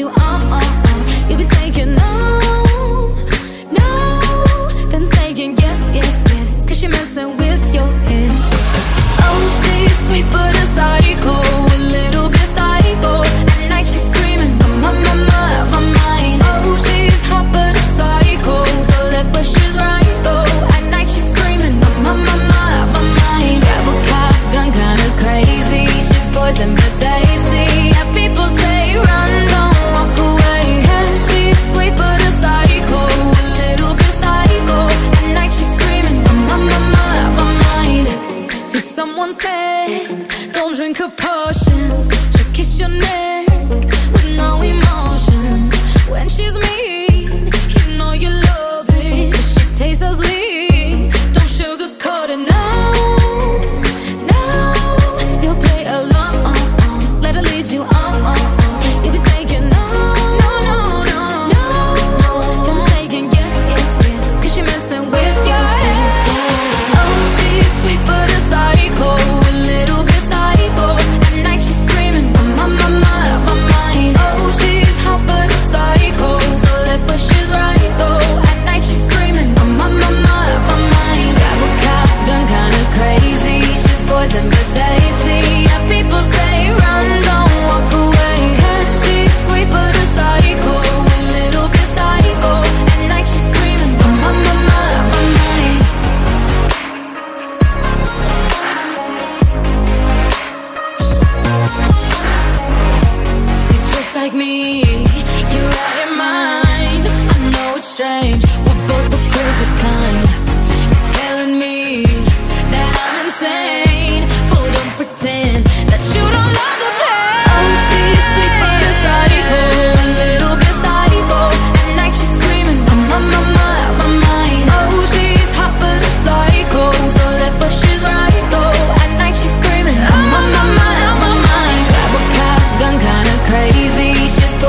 you all. Don't drink her potions. She'll kiss your neck with no emotion. When she's mean, you know you love it. She tastes as so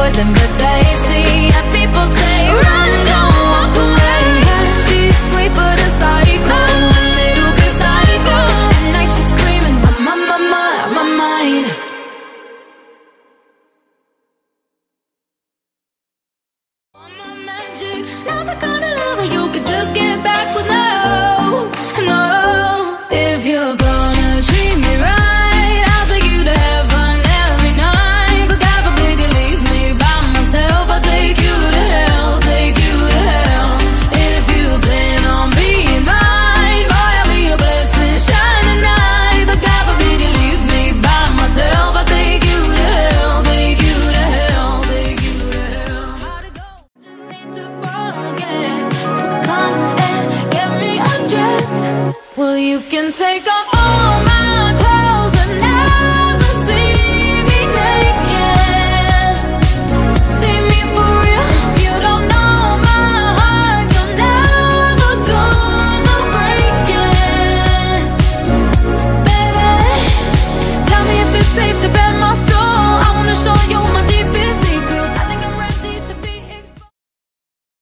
poison, but I you can take off all